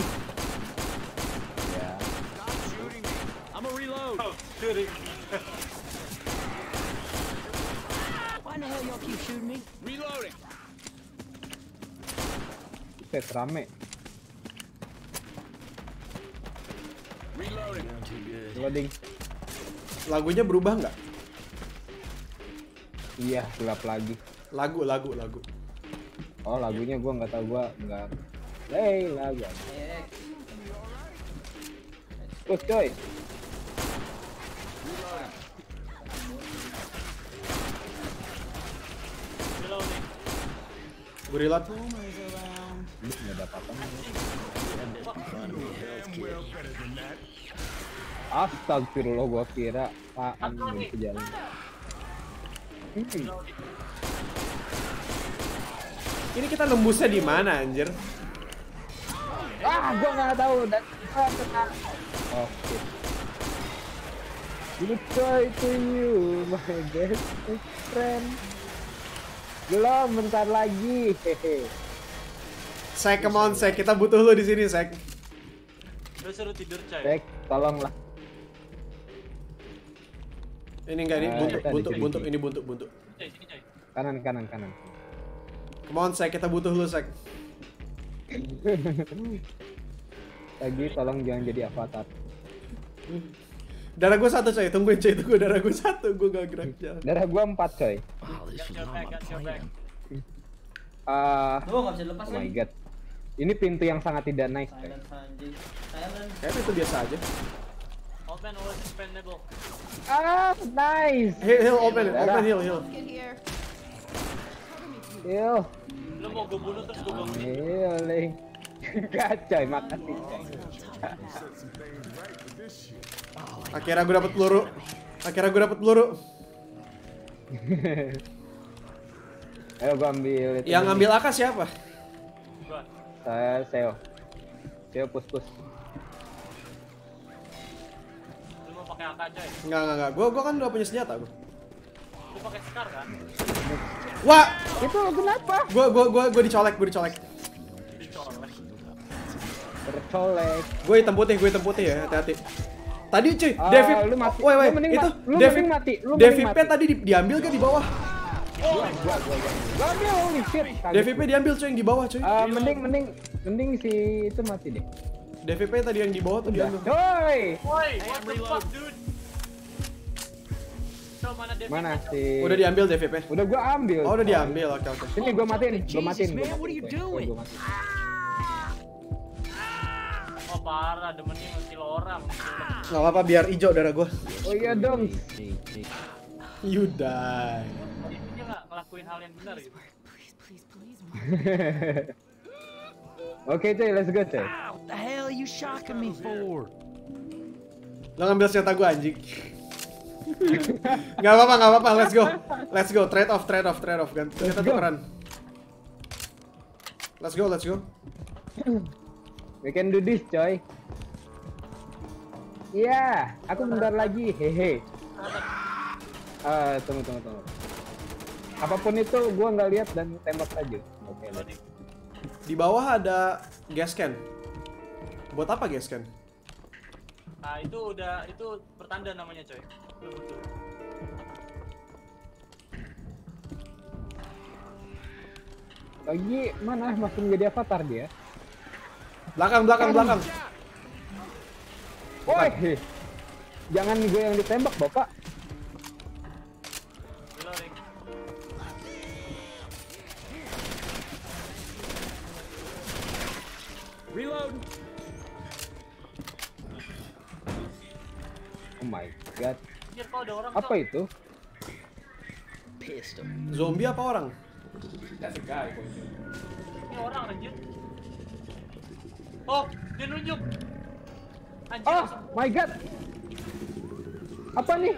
Ya. I'm a reload. Oh, shooting. Why the hell y'all keep shooting me? Reloading. Set rame. Reloading. Loading. Lagunya berubah nggak? Iya, gelap lagi. Lagu, lagu, lagu. Oh, lagunya gua nggak tahu gua nggak. Hey, lagu. Terus coy. Gue reload. Lu nggak ada apa-apa. Astagfirullah gua kira apaan ini ke jalan. Hmm. Ini kita nembusnya di mana anjir? Ah, gua nggak tahu dan ah, kena. Oke. Goodbye to you, my best friend. Belum, bentar lagi. Hehe. Sek, come on, Sek. Kita butuh lu di sini, Sek. Gue suruh tidur, coy. Sek, tolonglah. Ini enggak, ini buntu, kita buntu, buntu, ini buntu, buntu. Sini. Kanan, kanan, kanan. Come on, Sek. Kita butuh lu, Sek. Lagi tolong jangan jadi avatar. Darah gue satu, coy. Tungguin, coy. Tunggu darah gue satu. Gue gak gerak jalan. Darah gua empat coy. Wow, this was not my plan. Ah, Tuh nggak bisa dilepas oh my god. Ini pintu yang sangat tidak nice coy. Silent anjing. Silent. Kayaknya itu biasa aja. Man always expendable. Ah, nice. Heal, heal, open, open, heal, heal. Yo, Lu mau gue bunuh terus gue bangunin. healing. Gak coy, makasih coy. Akhirnya gue dapet peluru. Akhirnya gue dapet peluru. Ayo gua ambil itu. Yang ngambil AK siapa? Gua. Saya Seo. Seo push push. Lu mau pakai AK, coy. Enggak, enggak, enggak. Gue gua kan udah punya senjata gue. Lu pakai Scar kan? Wah, Itu kenapa? gue gua gua gua dicolek, gue dicolek. Dicolek. Tercolek. Gue hitam putih, gue hitam putih ya, hati-hati. Tadi cuy, Ah, David, lu mati. oh, wait, wait, Lu mending itu ma- lu David, mending mati, lu David mending P mati. tadi di, diambil gak di bawah? Gua, gua, gua, gua. Gua holy shit. DVP diambil cuy yang di bawah cuy. Eh, mending, mending, mending si itu mati deh. DVP tadi yang di bawah tuh diambil. Coy! Woi, what the fuck, dude? So, mana DP? Mana si... Udah diambil DVP. Udah gua ambil. Oh udah diambil, oke oke. Sini gua matiin, gua matiin. Gua what are matiin, coy. doing? Gua matiin. Oh, parah, demennya ngekill orang. Gak apa-apa biar hijau darah gua. Oh iya dong. You die. Dia nggak ngelakuin hal yang benar gitu. Oke coy, let's go coy. What the hell you shocking me for? Lo ngambil senjata gua anjing. gak apa-apa, gak apa-apa, let's go. Let's go, trade off, trade off, trade off. Ganti senjata tukeran. Let's go, let's go. We can do this coy. Iya, aku bentar lagi, hehe. Ah, tunggu, tunggu, tunggu. Apa pun itu, gua nggak lihat dan tembak saja. Oke, let's Di bawah ada gas can. Buat apa gas can? Nah, itu udah itu pertanda namanya, coy. Lagi mana masih menjadi avatar dia? Belakang, belakang, belakang. Woi, jangan gue yang ditembak bapak. Reload. Oh my god, apa itu? Pistol. Zombie apa orang? Ini orang, anjir. Oh, dia nunjuk. Anjir, Oh langsung, my god, apa nih?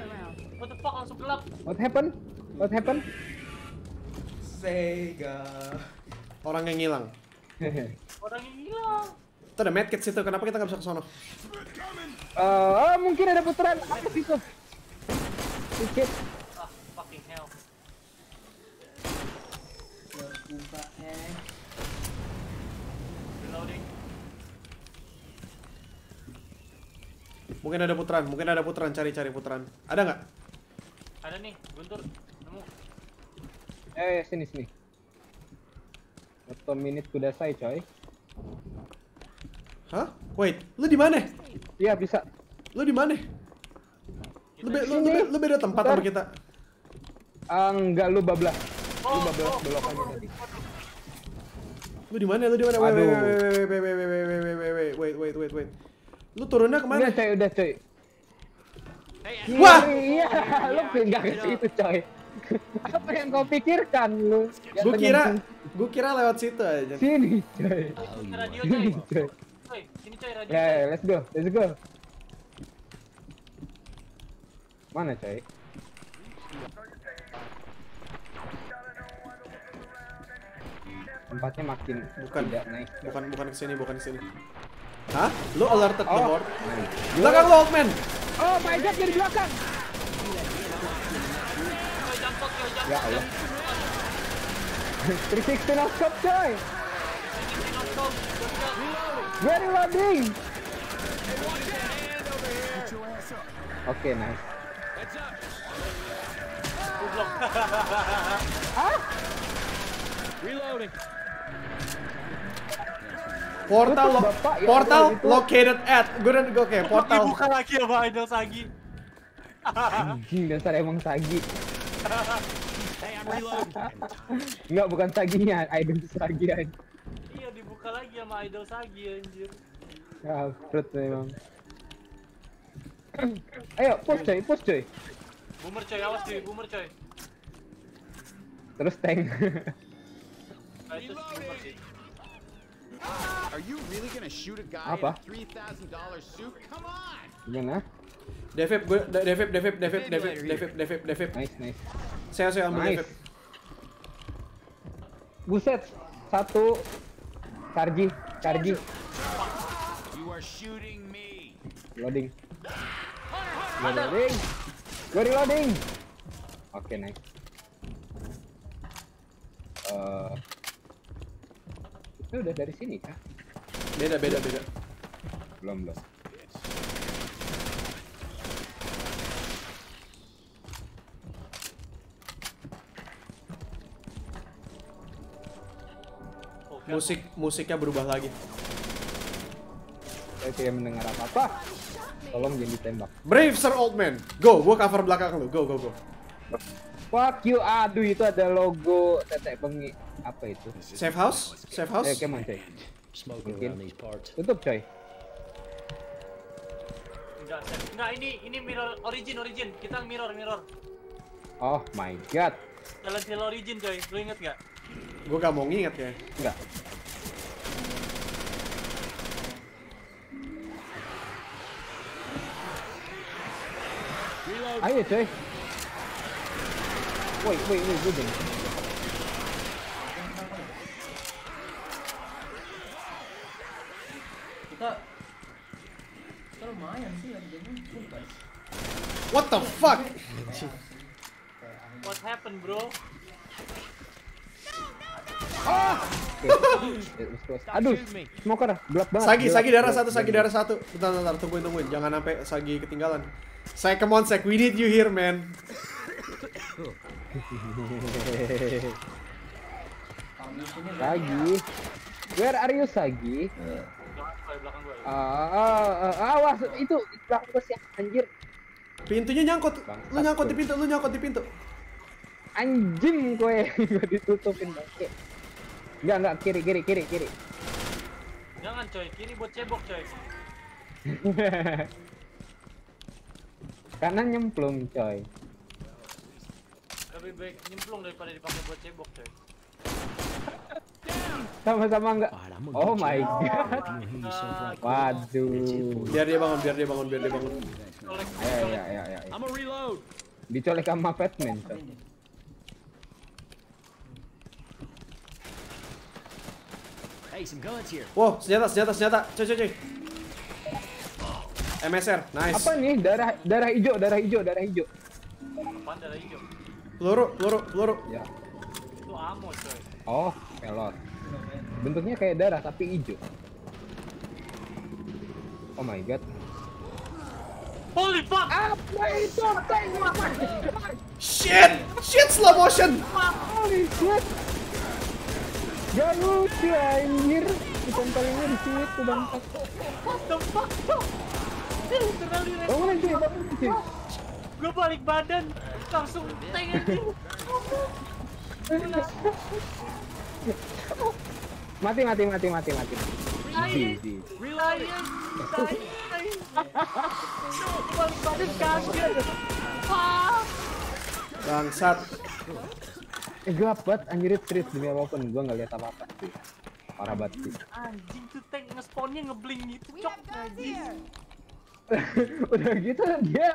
what the fuck, langsung gelap. What happened? What happened? Sega. Orang yang hilang. Orang yang hilang. Itu ada medkit situ, kenapa kita nggak bisa ke sono? Eh, oh, mungkin ada putaran apa sih itu? Sedikit. Ah, fucking hell. Mungkin ada putaran, mungkin ada putaran, cari-cari putaran. Ada nggak? Ada nih, Guntur. Nemu. Eh, sini sini. Satu menit kuda saya coy. Hah? Wait, lu di mana? Iya bisa. Lu di mana? Lu, be- lu, lu, be- lu beda tempat sama kita. Ah, enggak lu bablas. Lu Oh, bablas oh, belok aja oh, tadi. Lu di mana? Lu di mana? Wait, wait, Aduh. wait, wait, wait, wait, wait, wait, wait, wait, wait, wait, wait, wait, wait. Lu turunnya Udah ke mana? coy, udah coy. Wah! Iya, lu pindah ke situ coy. Apa yang kau pikirkan lu? Ya, Gua kira, gua kira lewat situ aja. sini coy. Ini radio, Sini coy. coy. Coy, sini coy radio. Ya, coy. ya, let's go, let's go. Mana coy? Tempatnya makin Bukan. tidak naik. Bukan, bukan ke sini, bukan ke sini. Hah? Lu alerted oh. the board? Belakang lu, old man! Oh my god, dari belakang! Ya Allah. 360 off scope, coy! Very loading! Oke, okay, nice. Hah? Reloading. Portal, lo- Bapak, ya portal Allah, itu- located at. Gue udah, oke, portal. Dibuka lagi sama Idol Sagi. Anjing dasar emang sagi. Hey, I'm reloading. Enggak, bukan saginya, idol sagi aja. Iya, dibuka lagi sama Idol Sagi anjir. Ya, fruit memang. Ayo, push coy, push coy. Boomer coy, awas cuy, boomer coy. Terus tank. Nah, itu boomer sih. Are you really gonna shoot a guy Apa? in a three thousand dollar suit? Come on! Gimana? Devip, gue, Devip, Devip, Devip, Devip, Devip, Devip, Devip. Nice, nice. Saya, saya ambil Nice. Devip. Buset, satu. Chargi, chargi. You are shooting me. Loading. Gue loading. Gue reloading. Oke, nice. Eh, itu udah dari sini kah? Beda, beda, beda. Belum, belum. musik musiknya berubah lagi. Saya tidak mendengar apa-apa. Tolong jangan ditembak. Brave Sir Old Man. Go, gua cover belakang lu. Go, go, go. Fuck you, aduh itu ada logo tetek bengi. Apa itu? Safe house? Safe house? Eh, on, coy. Smoking Mungkin. around these parts. Tutup, coy. Enggak, ini ini mirror origin origin. Kita mirror mirror. Oh my god. Jalan Hill origin coy. Lu inget gak? Gua gak mau nginget ya. Enggak. Ayo, coy. Woi, woi, woi, gue jangan. Kita kita lumayan sih lagi jadi sumpah. What the fuck? What happened, bro? Close. Aduh, smoker, gelap banget. Sagi, gelap, Sagi darah satu, Sagi darah satu. Bentar, bentar, tungguin, tungguin. Jangan sampai Sagi ketinggalan. Saya come on, Sek. We need you here, man. Sagi. Where are you, Sagi? Ah, ah, ah, awas itu belakang gue siap anjir. Pintunya nyangkut. Bangsat, Lu nyangkut di tuh. pintu, lu nyangkut di pintu. Anjing gue gue ditutupin bangke. Enggak, enggak kiri, kiri, kiri, kiri. Jangan coy, kiri buat cebok coy. Kanan nyemplung, coy. Lebih baik nyemplung daripada dipakai buat cebok coy. Sama-sama enggak. Oh my god. Waduh. Biar dia bangun, biar dia bangun, biar dia bangun. Colek, Ayo, ayo, colek. ayo, ayo. ayo. I'm gonna reload. Dicolek sama Batman. Wow, senjata, senjata, senjata. Coy, coy, coy. MSR, nice. Apa nih? Darah darah hijau, darah hijau, darah hijau. Apaan darah hijau? Peluru, peluru, peluru. Ya. Itu amo coy. Oh, pelot. Bentuknya kayak darah tapi hijau. Oh my god. Holy fuck! Apa itu? Shit! Shit, slow motion! Holy shit. Gak lucu anjir. Ditempelnya di situ bangsat. What the fuck? Literally cuy, bangun cuy. Gue balik badan langsung tank anjing. Mati mati mati mati mati. Easy. Bangsat. Eh gelap banget anjir serius demi apa pun gua nggak lihat apa-apa sih. Parah banget sih. Anjing tuh tank ngespawnnya ngebling gitu cok anjing. Udah gitu dia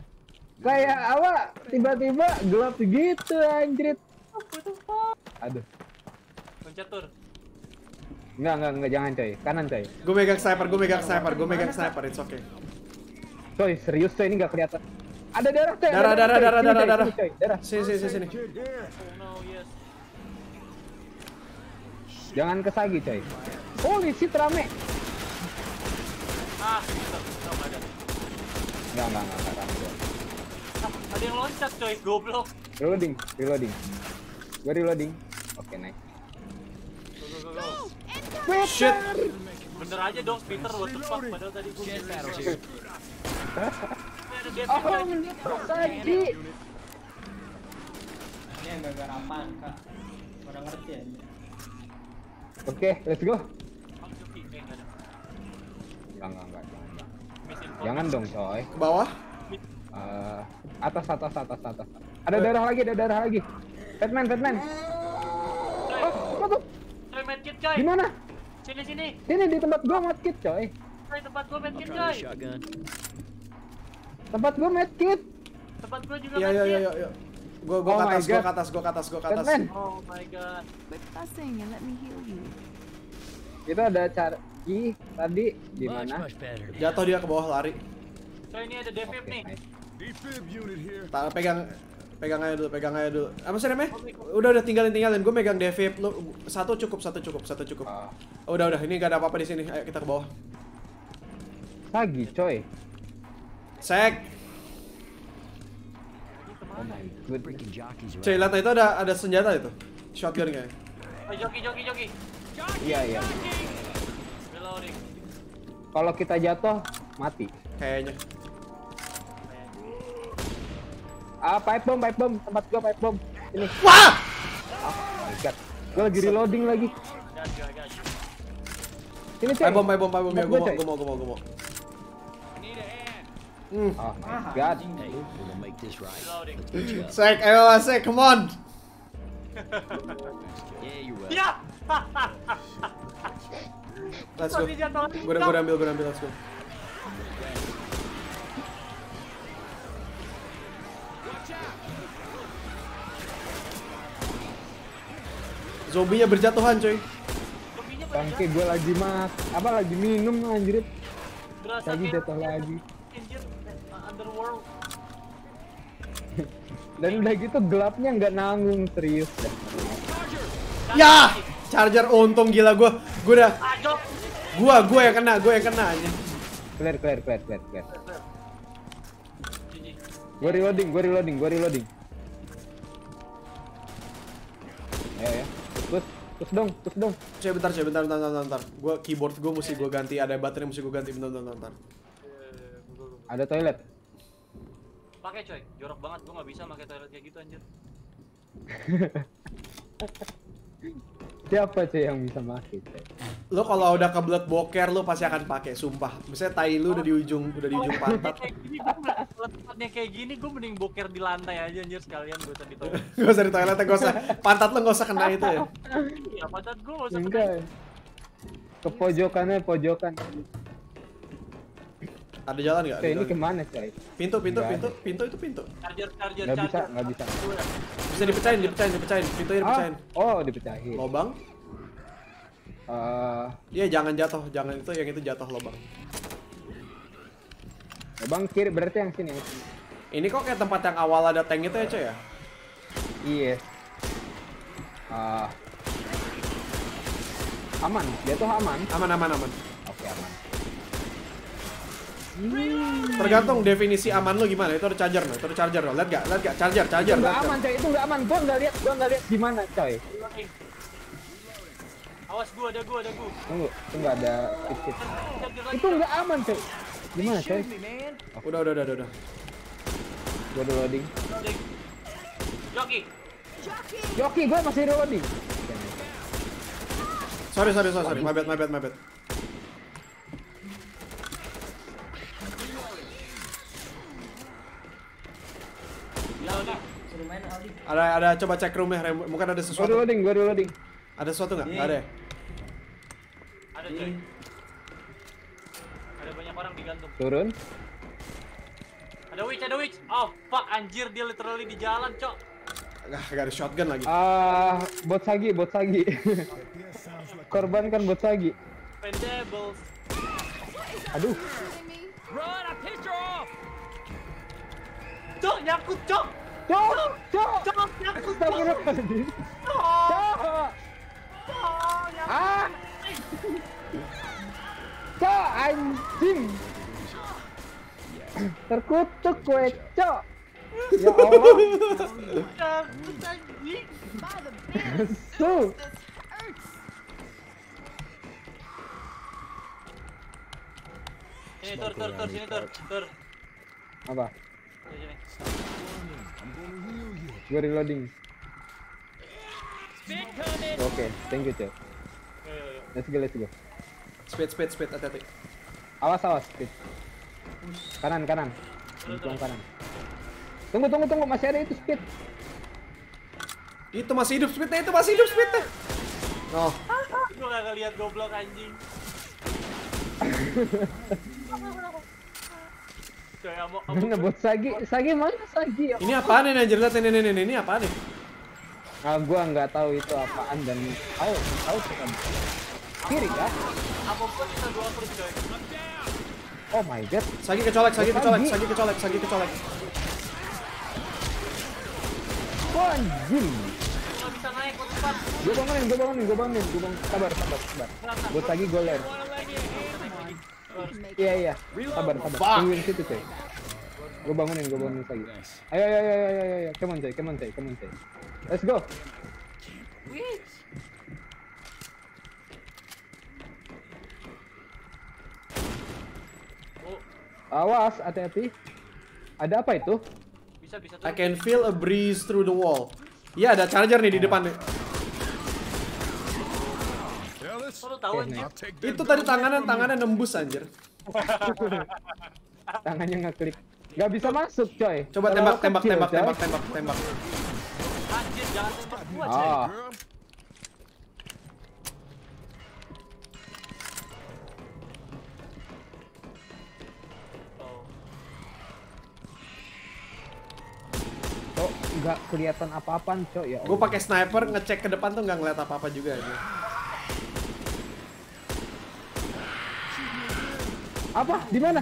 kayak apa tiba-tiba gelap gitu anjir. The fuck? Enggak enggak enggak jangan coy. Kanan coy. Gue megang sniper, gue megang sniper, gue megang sniper, it's okay. Coy serius coy ini nggak kelihatan. Ada darah coy. Darah, darah, darah, darah, darah. Darah. Sini, sini, sini. Jangan kesagi coy. Holy shit rame. Ah, bisa, bisa ada. Enggak enggak enggak enggak rame. Ah, ada yang loncat coy, goblok. Reloading, reloading. Gua reloading. Oke, nice. Go, go, go, go. Shit! Bener aja dong, Peter, the fuck, padahal tadi gue Oh, lagi. Ini yang gara-gara apaan, Kak? Orang ngerti ya. Oke, let's go. Enggak, enggak, enggak, jangan. enggak. Info. Jangan dong, coy. Ke bawah? Eh, atas, atas, atas, atas. Ada darah lagi, ada darah lagi. Batman, Batman. Oh, apa tuh? coy, Di? Sini, sini. Sini di tempat gua medkit, coy. Coy, tempat gue I'll medkit coy. Tempat gua medkit. Tempat gue juga Iya, iya, iya, medkit. iya. Gue gue Oh ke my atas, gue God. ke atas, gue ke atas, gue ke atas. Batman. Oh my god. Quit fussing and let me heal you. Itu ada Charky tadi di mana? Jatuh dia ke bawah lari. Coy, ini ada defib Oke, nih. nice. Defib unit here. Tak pegang pegang aja dulu, pegang aja dulu. Apa sih namanya? Udah udah tinggalin tinggalin. Gue megang devip. Lu satu cukup, satu cukup, satu cukup. Ah, Udah udah, ini gak ada apa-apa di sini. Ayo kita ke bawah. Sagi, coy. Sek. Oh Cuy, lihat itu ada ada senjata itu. Shotgun kayaknya. Oh, joki, joki, joki. Iya iya. Kalau kita jatuh mati. Kayaknya. Ah pipe bomb, pipe bomb, tempat gua pipe bomb. Ini. Wah! Oh my god. Gua lagi reloading lagi. Gas, gas, gas. Sini coy. Ayo bom, ayo bom, ayo bom. Ya, gua, mau, gue mau, gue mau, gue mau. Hmm. Oh my Ah, god. Sek, ayo lah, Sek, come on. Yeah. Ya! Let's go. Gue udah ambil, gue udah ambil, let's go. Zombinya berjatuhan, coy. Zombinya Bangke gua lagi mas, apa lagi minum anjir. berasa Lagi kayak- jatuh lagi. Anjir, eh, underworld. Dan udah gitu gelapnya nggak nanggung serius dah. Ya! Charger untung gila gue. Gue udah, Ah, gue, gue yang kena, gue yang kena aja. Clear, clear, clear, clear, clear. Gua reloading, gua reloading, gua reloading. Terus, dong, terus dong. Coy, bentar, coy, bentar, bentar, bentar, bentar. Gue keyboard gue mesti gue ganti, ada baterai mesti gue ganti, bentar, bentar, bentar. Ada toilet. Pakai coy, jorok banget gua nggak bisa pakai toilet kayak gitu anjir. Siapa cuy yang bisa pakai? cuy? Lo kalau udah kebelet boker lo pasti akan pakai, sumpah. Misalnya tai lu udah di ujung, udah di ujung pantat. kayak gini gua nggak- kalau tempatnya kayak gini gua mending boker di lantai aja anjir sekalian gua usah di toilet. Gak usah di toilet, gak usah. Pantat lo gak usah kena itu ya. Iya, pantat gua nggak usah Enggak. Ke pojokannya pojokan. Ada jalan gak? Cuy, ini ke mana coy? Pintu, pintu, Nggak pintu, pintu itu pintu. charger charger Nggak bisa, charger. nggak bisa. Bisa dipecahin, dipecahin, dipecahin. Pintunya Ah, dipecahin. oh dipecahin. Lobang? Eh, Iya, jangan jatuh, jangan itu yang itu jatuh lobang. bang kiri berarti yang sini. Ini kok kayak tempat yang awal ada tank itu ya, coy ya? Iya. Ah. aman, jatuh aman. Aman, aman, aman. Tergantung definisi aman lu gimana. Itu ada charger no, itu ada charger no. Lihat gak? Lihat gak? Charger, Itu charger. nggak lihat aman gak? coy, itu nggak aman. Gua nggak lihat, gua nggak lihat gimana coy. Awas gua ada gua ada gua. Tunggu, itu nggak ada lagi. Itu nggak aman coy. Gimana coy? Udah, udah, udah, udah, udah. Gua reloading. Reloading. Joki. Yoki, gua masih reloading. Sorry, sorry, sorry, sorry. My bad, my bad, my bad. Ada, ada coba cek roomnya. Rem. Mungkin ada Gua sesuatu. reloading, gua reloading. Ada sesuatu nggak? Ada. ya? Ada coy. Ada banyak orang digantung. Turun. Ada witch, ada witch. Oh, fuck anjir dia literally di jalan, cok. Nggak, nggak ada shotgun lagi. Ah, bot sagi, bot sagi. Korban kan bot sagi. Pendables. Aduh, Run! I pissed her off! Cok, nyangkut, cok. cok, cok, Cok, nyangkut, cok. Cok, nyangkut. ah, cok, anjing. Terkutuk gue, cok. Ya Allah, Nyangkut, anjing. su. Sini, tur, tur, tur, sini, tur. Tur. Apa? Gue reloading. Oke, thank you, yo. Let's go, let's go. Speed, speed, speed. Hati-hati. Awas, awas, speed. Kanan, kanan. Untung kanan. Tunggu, tunggu, tunggu. Masih ada itu speed. Itu masih hidup speednya, itu masih hidup speednya. Oh, Gua gak ngeliat goblok anjing. Coy. Mana bot sagi? Sagi mana sagi? ini apaan ini anjir? Lihat ini, ini, ini, ini apaan nih? Ah, gua nggak tahu itu apaan dan tahu tahu bukan kiri kan? Amo pun bisa dua terus, coy. Oh my god, Sagi kecolek, Sagi kecolek, Sagi. Sagi kecolek, Sagi kecolek. anjing? Gak bisa naik ke depan. Gua bangunin, gua bangunin, gua bangunin, gua bangun. Sabar, sabar, sabar. Bot sagi goler. Iya iya. Sabar sabar. Tungguin situ cuy. Gue bangunin, gue bangunin lagi. Ayo ayo ayo ayo ayo ayo. Come on cuy, come on cuy. come on. Let's go. Oh. Awas, hati-hati. Ada apa itu? Bisa, bisa I can feel a breeze through the wall. Iya, ada charger nih di nah. depan nih. Lu tahu anjir. Itu tadi tangannya tangannya nembus anjir. Tangannya ngeklik. Gak bisa masuk, coy. Coba tembak tembak tembak coy. tembak tembak tembak. Anjir, jangan tembak gua, coy. Ah, Oh. oh, nggak kelihatan apa-apaan, coy. Ya. Gue pakai sniper ngecek ke depan tuh nggak ngeliat apa apa juga aja. Apa? Di mana?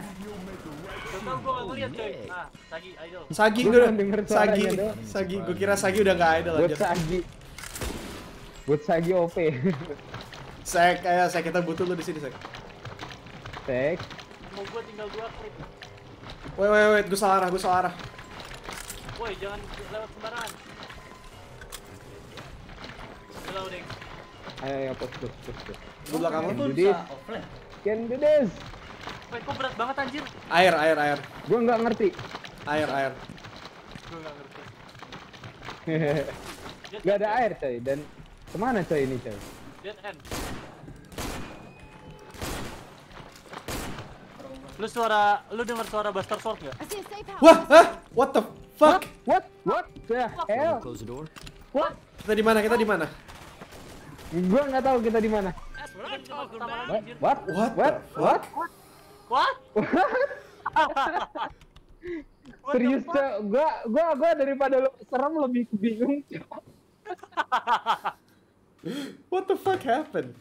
Gak gak. Nah, Sagi, idol. Sagi Gua gue cuma denger Sagi. Sagi gue kira Sagi udah nggak idol Buat. Sagi. Buat Sagi OP. Saya kayak saya kita butuh lu di sini Sek. Tek. Mau gua tinggal dua klik. Wait wait wait, gue salah arah, gue salah arah. Woi, jangan lewat sembarangan. Hello, Dek. Ayo, ayo, pos, pos, pos. Gue belakang lu. Judit. bisa offline. Can do this. Woi, kok berat banget anjir? Air air air Gua nggak ngerti. air air. Gua gak ngerti. Gak ada air, coy. Dan ke mana, coy, ini, coy? Dead end. Lu suara, lu dengar suara Buster Sword gak? Wah, hah? What the fuck? What? What the hell? Close the door. What? Kita di mana? Kita di mana? Gua nggak tahu kita di mana. What. What? What? What What? What? Serius, coy. Gua, gua, gua daripada lu serem lebih bingung. What the fuck happened?